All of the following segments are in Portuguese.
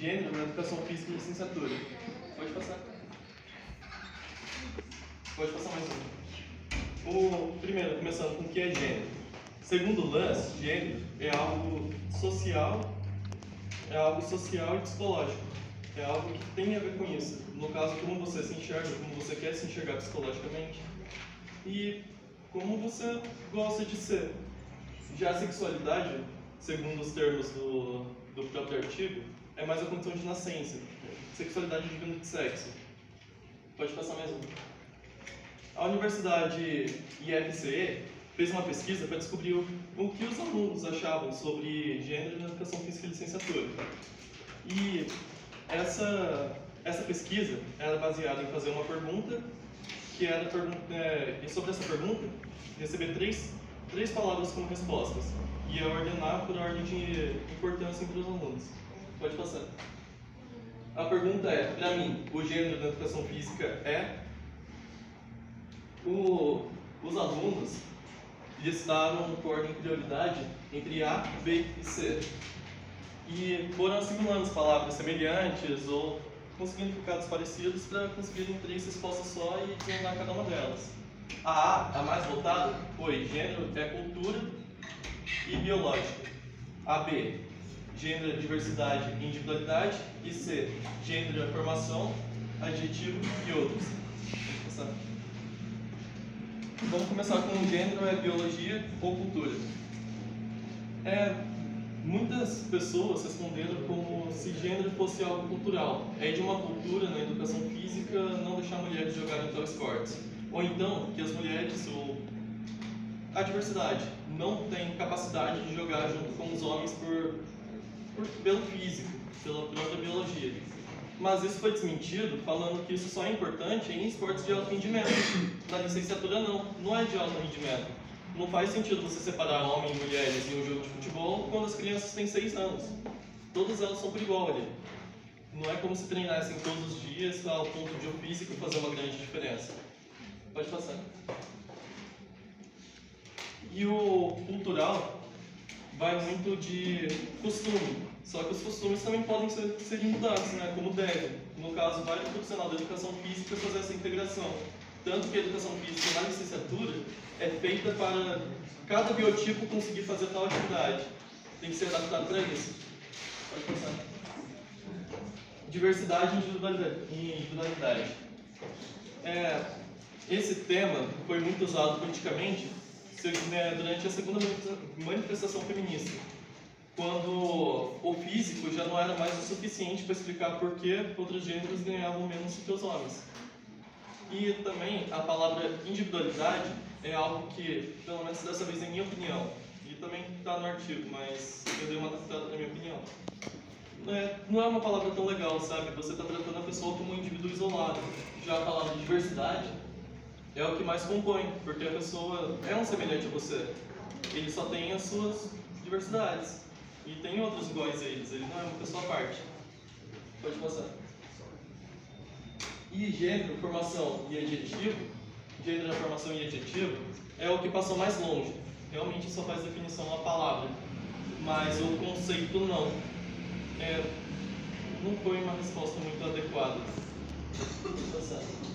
gênero na educação física e licenciatura. Pode passar. Pode passar mais um. O primeiro, começando com o que é gênero. Segundo Lance, gênero é algo social, é algo social e psicológico. É algo que tem a ver com isso. No caso, como você se enxerga, como você quer se enxergar psicologicamente e como você gosta de ser. Já a sexualidade, segundo os termos do, do próprio artigo, é mais a condição de nascença. Sexualidade divina de sexo. Pode passar mais um. A Universidade IFCE fez uma pesquisa para descobrir o, o que os alunos achavam sobre gênero na educação física e licenciatura. E essa, essa pesquisa era baseada em fazer uma pergunta, que era é, e sobre essa pergunta, receber três, três palavras como respostas. E ordenar por ordem de importância entre os alunos. Pode passar. A pergunta é, para mim, o gênero na educação física é o, os alunos listaram por ordem de prioridade entre A, B e C. E foram assimilando as palavras semelhantes ou com significados parecidos para conseguirem três respostas só e desenhar cada uma delas. A A, a mais votada, foi gênero é cultura e biológica. A B, gênero é diversidade e individualidade. E C, gênero é formação, adjetivo e outros. Vamos começar com gênero é biologia ou cultura. É, muitas pessoas responderam como se gênero fosse algo cultural. É de uma cultura na educação física não deixar mulheres jogarem tal esporte. Ou então que as mulheres ou a diversidade não têm capacidade de jogar junto com os homens por, por pelo físico, pela própria biologia mas isso foi desmentido falando que isso só é importante em esportes de alto rendimento. Na licenciatura não, não é de alto rendimento. Não faz sentido você separar homens e mulheres em um jogo de futebol quando as crianças têm 6 anos. Todas elas são por igual ali. Não é como se treinassem todos os dias ao ponto de o físico fazer uma grande diferença. Pode passar. E o cultural vai muito de costume. Só que os costumes também podem ser, ser mudados, né? como devem. No caso, vai o profissional da educação física fazer essa integração. Tanto que a educação física na licenciatura é feita para cada biotipo conseguir fazer tal atividade. Tem que ser adaptado para isso. Pode passar. Diversidade e individualidade. É, esse tema foi muito usado politicamente né, durante a segunda manifestação feminista quando o físico já não era mais o suficiente para explicar por que outros gêneros ganhavam menos que os homens. E também a palavra individualidade é algo que, pelo menos dessa vez, é minha opinião, e também está no artigo, mas eu dei uma adaptada na minha opinião. É, não é uma palavra tão legal, sabe? Você está tratando a pessoa como um indivíduo isolado. Já a palavra diversidade é o que mais compõe, porque a pessoa é um semelhante a você. Ele só tem as suas diversidades. E tem outros iguais a eles, ele não é uma pessoa à parte. Pode passar. E gênero, formação e adjetivo, gênero, formação e adjetivo, é o que passou mais longe. Realmente só faz definição a palavra, mas o conceito não. É, não foi uma resposta muito adequada. Pode passar.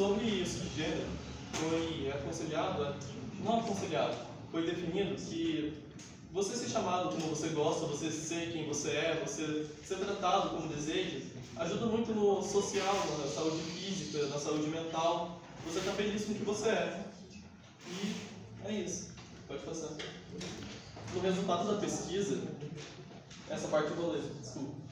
Sobre isso de gênero, foi aconselhado, não aconselhado, foi definido que você ser chamado como você gosta, você ser quem você é, você ser tratado como deseja, ajuda muito no social, na saúde física, na saúde mental. Você está feliz com o que você é. E é isso. Pode passar. No resultado da pesquisa, essa parte eu vou ler, desculpa.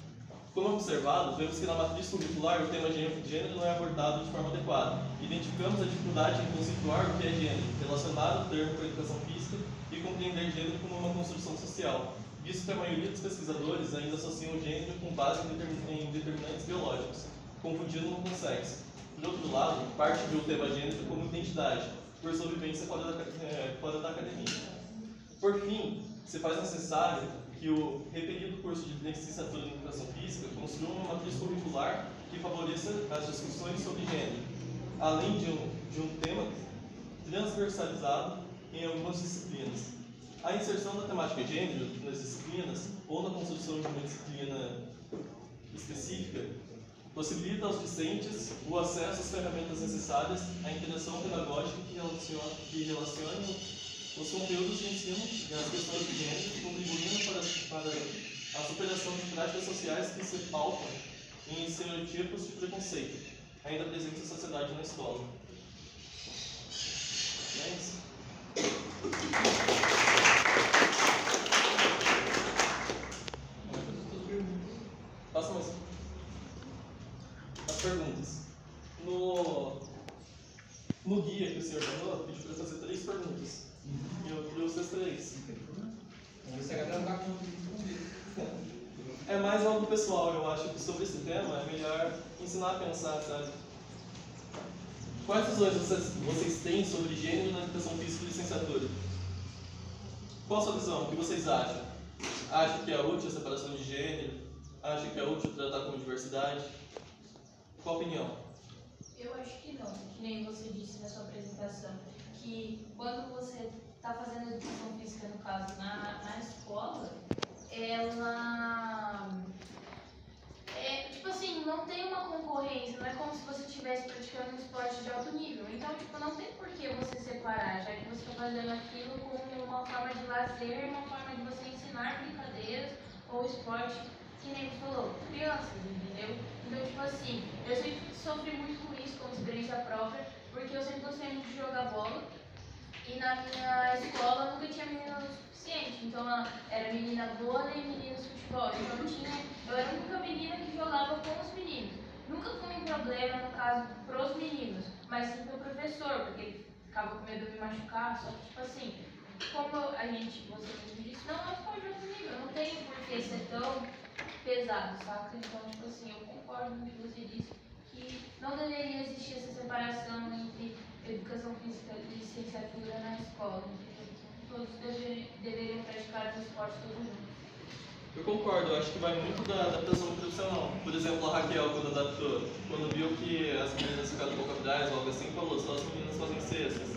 Como observado, vemos que na matriz curricular o tema gênero não é abordado de forma adequada. Identificamos a dificuldade em conceituar o que é gênero, relacionar o termo com a educação física e compreender gênero como uma construção social, visto que a maioria dos pesquisadores ainda associam o gênero com base em determinantes biológicos, confundindo-o com sexo. Por outro lado, parte viu o tema gênero como identidade, por sua vivência fora da, é, fora da academia. Por fim, se faz necessário que o referido curso de licenciatura em Educação Física construa uma matriz curricular que favoreça as discussões sobre gênero, além de um, de um tema trans, transversalizado em algumas disciplinas. A inserção da temática gênero nas disciplinas ou na construção de uma disciplina específica possibilita aos discentes o acesso às ferramentas necessárias à interação pedagógica que relacione, que relacione os conteúdos de ensino e as questões de gênero, contribuindo para, para a superação de práticas sociais que se pautam em estereotipos de preconceito, ainda presentes na sociedade e na escola. É isso. Passa mais. As perguntas. No, no guia que o senhor mandou, pediu para fazer três perguntas. E eu trouxe as três. É mais algo pessoal, eu acho que sobre esse tema é melhor ensinar a pensar, sabe? Quais visões vocês, vocês têm sobre gênero na educação física e licenciatura? Qual a sua visão? O que vocês acham? Acham que é útil a separação de gênero? Acham que é útil tratar como diversidade? Qual a opinião? Eu acho que não, que nem você disse na sua apresentação, que quando você está fazendo educação física, no caso, na, na escola, ela. É, tipo assim, não tem uma concorrência, não é como se você estivesse praticando um esporte de alto nível. Então, tipo, não tem por que você separar, já que você está fazendo aquilo como uma forma de lazer, uma forma de você ensinar brincadeiras ou esporte, que nem falou, crianças, entendeu? Então, tipo assim, eu sofri muito com isso, como experiência própria, porque eu sempre gostei muito de jogar bola. E na minha escola nunca tinha meninas o suficiente. Então era menina boa e meninos futebol. Então tinha, eu era a única menina que jogava com os meninos. Nunca foi um problema, no caso, pros meninos, mas sim pro professor, porque ele ficava com medo de me machucar. Só que, tipo assim, como a gente, você mesmo disse, não, não pode outro nível, não tem por que ser tão pesado, saca? Então, tipo assim, eu concordo com o que você disse, que não deveria existir essa separação entre educação física e licenciatura na escola. Todos deve, deveriam praticar o esporte todos juntos. Eu concordo, eu acho que vai muito da adaptação profissional. Por exemplo, a Raquel, quando adaptou, quando viu que as meninas ficaram um pouco atrás, algo assim, falou, só as meninas fazem cestas.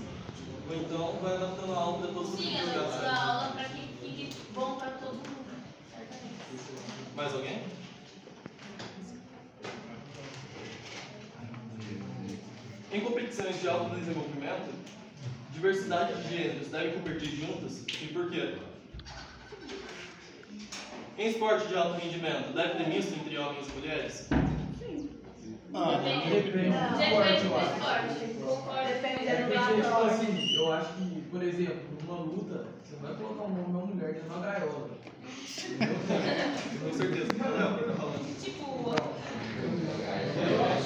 Ou então vai adaptando a aula para todos os Sim, jogar. dá aula para que fique bom para todo mundo. Certamente. Mais alguém? Em competições de alto desenvolvimento, diversidade de gêneros devem competir juntas e por quê? Em esporte de alto rendimento, deve ter misto entre homens e mulheres? Ah, Depende depende do Depende esporte, do eu acho. esporte. Concordo, depende É do tipo esporte. assim, eu acho que, por exemplo, numa luta, você não vai colocar um homem e uma mulher dentro de uma gaiola. Entendeu? Com certeza. Não é o que tá falando. Tipo,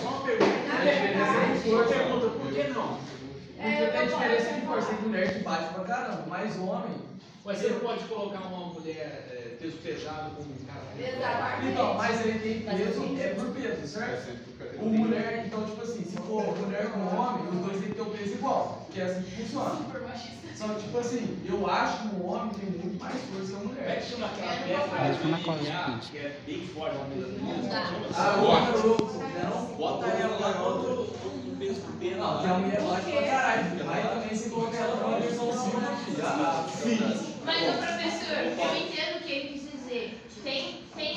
Só uma pergunta. A diferença é de Uma não? Porque tem a diferença de força. Tem mulher que bate pra caramba, mas homem. Mas você não pode colocar uma mulher é, peso pesado com um cara. Exato. Então, mas ele tem peso, é por peso, certo? O mulher, então, tipo assim, se for mulher com homem, os dois têm que ter o peso igual. Porque é assim que funciona. super machista. Só que, tipo assim, eu acho que o homem tem muito mais força que a Como é mulher. que chama aquela É, peça vai. MMA, que é bem forte. Chama Ah, o outro louco, não? Bota ela lá contra o peso pena Não, que a mulher bate pra caralho. Aí também você coloca ela cinza, filho. Ah, filho. Mas, ô professor, eu entendo o que ele quis dizer. Tem, tem,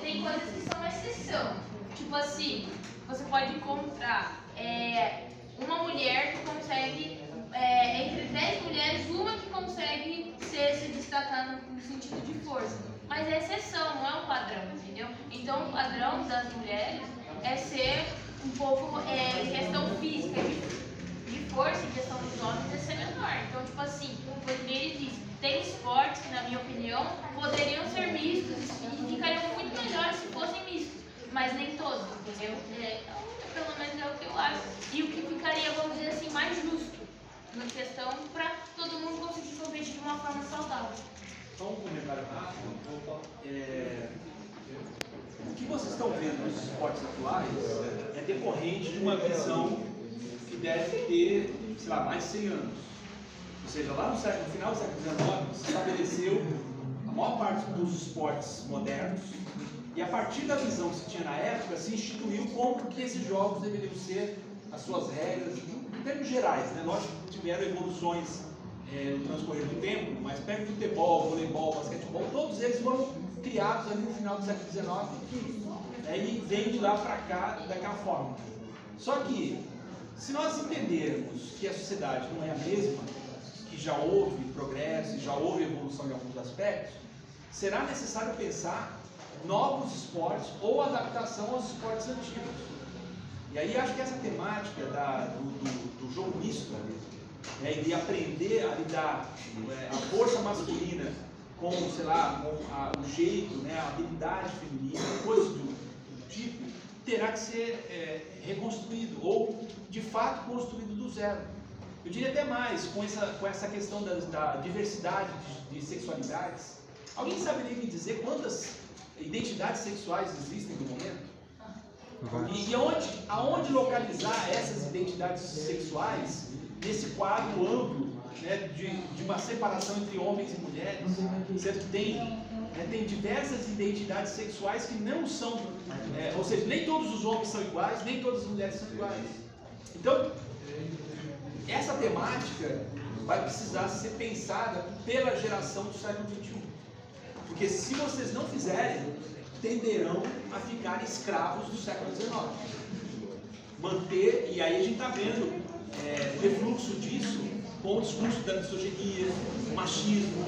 tem coisas que são exceção. Tipo assim, você pode encontrar é, uma mulher que consegue, é, entre 10 mulheres, uma que consegue ser, se destacar no, no sentido de força. Mas é exceção, não é um padrão, entendeu? Então o padrão das mulheres é ser um pouco é, questão física, de, de força, em questão dos homens, é ser menor. Então, tipo assim, foi o que ele disse. Tem esportes que, na minha opinião, poderiam ser mistos e ficariam muito melhores se fossem mistos. Mas nem todos, entendeu? É, pelo menos é o que eu acho. E o que ficaria, vamos dizer assim, mais justo na questão para todo mundo conseguir competir de uma forma saudável. Só um comentário rápido. É, o que vocês estão vendo nos esportes atuais é decorrente de uma visão que deve ter, sei lá, mais de 100 anos. Ou seja, lá no, século, no final do século XIX se estabeleceu a maior parte dos esportes modernos e a partir da visão que se tinha na época se instituiu como que esses jogos deveriam ser, as suas regras. em termos gerais, né? lógico que tiveram evoluções é, no transcorrer do tempo, mas pega futebol, voleibol, basquetebol, todos eles foram criados ali no final do século XIX né, e vem de lá para cá daquela forma. Só que, se nós entendermos que a sociedade não é a mesma, que já houve progresso, já houve evolução em alguns aspectos, será necessário pensar novos esportes ou adaptação aos esportes antigos. E aí acho que essa temática da, do, do, do jogo misto, né, de aprender a lidar é, a força masculina com, sei lá, com a, o jeito, né, a habilidade feminina, coisas do, do tipo, terá que ser é, reconstruído ou de fato construído do zero. Eu diria até mais, com essa, com essa questão da, da diversidade de, de sexualidades, alguém saberia me dizer quantas identidades sexuais existem no momento? E, e onde, aonde localizar essas identidades sexuais nesse quadro amplo né, de, de uma separação entre homens e mulheres? Certo? Tem, né, tem diversas identidades sexuais que não são, é, ou seja, nem todos os homens são iguais, nem todas as mulheres são iguais. Então, essa temática vai precisar ser pensada pela geração do século XXI. Porque se vocês não fizerem, tenderão a ficar escravos do século XIX. Manter, e aí a gente está vendo é, refluxo disso com o discurso da misoginia, o machismo,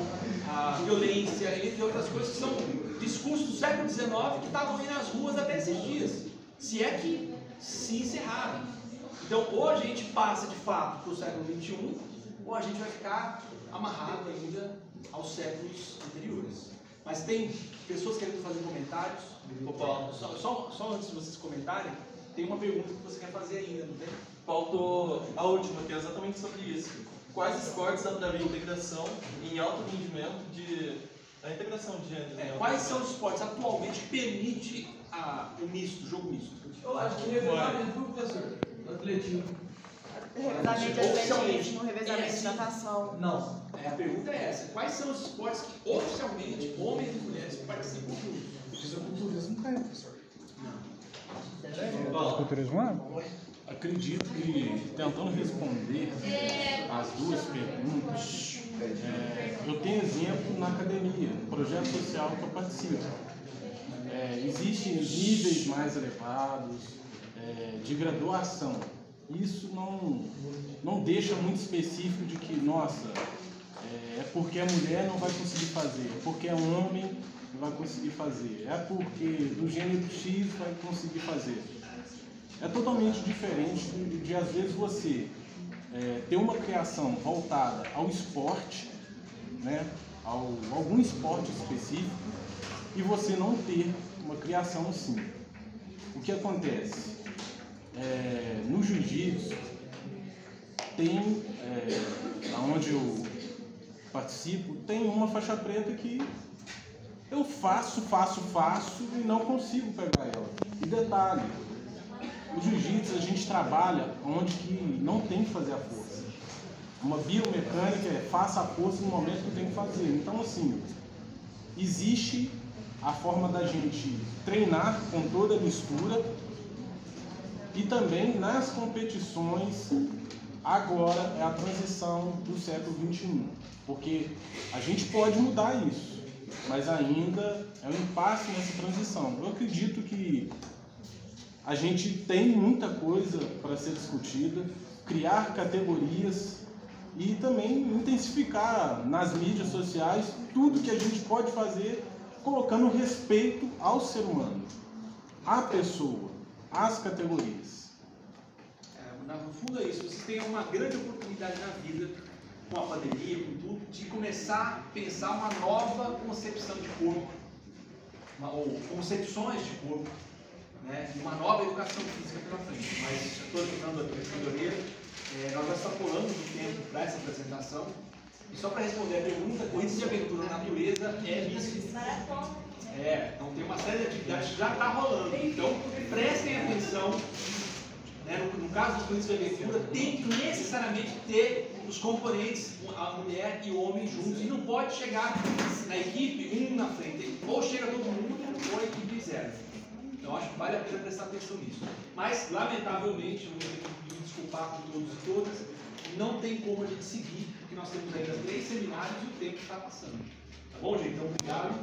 a violência, entre outras coisas, que são discursos do século XIX que estavam aí nas ruas até esses dias. Se é que se encerraram. Então, ou a gente passa de fato para o século XXI, ou a gente vai ficar amarrado ainda aos séculos anteriores. Mas tem pessoas querendo fazer comentários. Paulo, só, só, só, antes de vocês comentarem, tem uma pergunta que você quer fazer ainda, não tem? Faltou a última, que é exatamente sobre isso. Quais esportes dá para ver integração em alto rendimento de. a integração de gênero? É, quais são os esportes atualmente que permite a, o misto, o jogo misto? Eu acho que revezamento, professor, atletismo. Revezamento de atletismo, revezamento de natação. Não. É, a pergunta é essa: quais são os esportes que oficialmente homens e mulheres participam juntos? Fisiculturismo cai, professor. Fisiculturismo é? Acredito que, tentando responder as duas perguntas, é, eu tenho exemplo na academia, no projeto social que eu participo. É, existem níveis mais elevados é, de graduação. Isso não, não deixa muito específico de que, nossa, é porque a mulher não vai conseguir fazer, é porque é um homem não vai conseguir fazer, é porque do gênero X vai conseguir fazer. É totalmente diferente de, de às vezes você é, ter uma criação voltada ao esporte, né, ao algum esporte específico, e você não ter uma criação assim. O que acontece? É, no jiu-jitsu tem, é, onde eu participo, tem uma faixa preta que eu faço, faço, faço e não consigo pegar ela. E detalhe, o jiu-jitsu a gente trabalha onde que não tem que fazer a força. Uma biomecânica é faça a força no momento que tem que fazer. Então assim, existe a forma da gente treinar com toda a mistura e também nas competições agora é a transição do século 21, porque a gente pode mudar isso, mas ainda é um impasse nessa transição. Eu acredito que a gente tem muita coisa para ser discutida, criar categorias e também intensificar nas mídias sociais tudo que a gente pode fazer colocando respeito ao ser humano, à pessoa, às categorias. É, no fundo é isso, vocês têm uma grande oportunidade na vida, com a pandemia, com tudo, de começar a pensar uma nova concepção de corpo, uma, ou concepções de corpo, né, uma nova educação física pela frente. Mas estou ajudando aqui a teoria, é, nós já extrapolamos o tempo para essa apresentação. E só para responder a pergunta, corridas de aventura na natureza é misto. É, então tem uma série de atividades que já está rolando. Então prestem atenção. Né, no, no, caso dos corridas de aventura, tem que necessariamente ter os componentes, a mulher e o homem juntos. E não pode chegar na equipe um na frente. Ou chega todo mundo, ou a equipe zero. Então acho que vale a pena prestar atenção nisso. Mas, lamentavelmente, eu vou ter que me desculpar com todos e todas, não tem como a gente seguir, porque nós temos ainda três seminários e o tempo está passando. Tá bom, gente? Então, obrigado.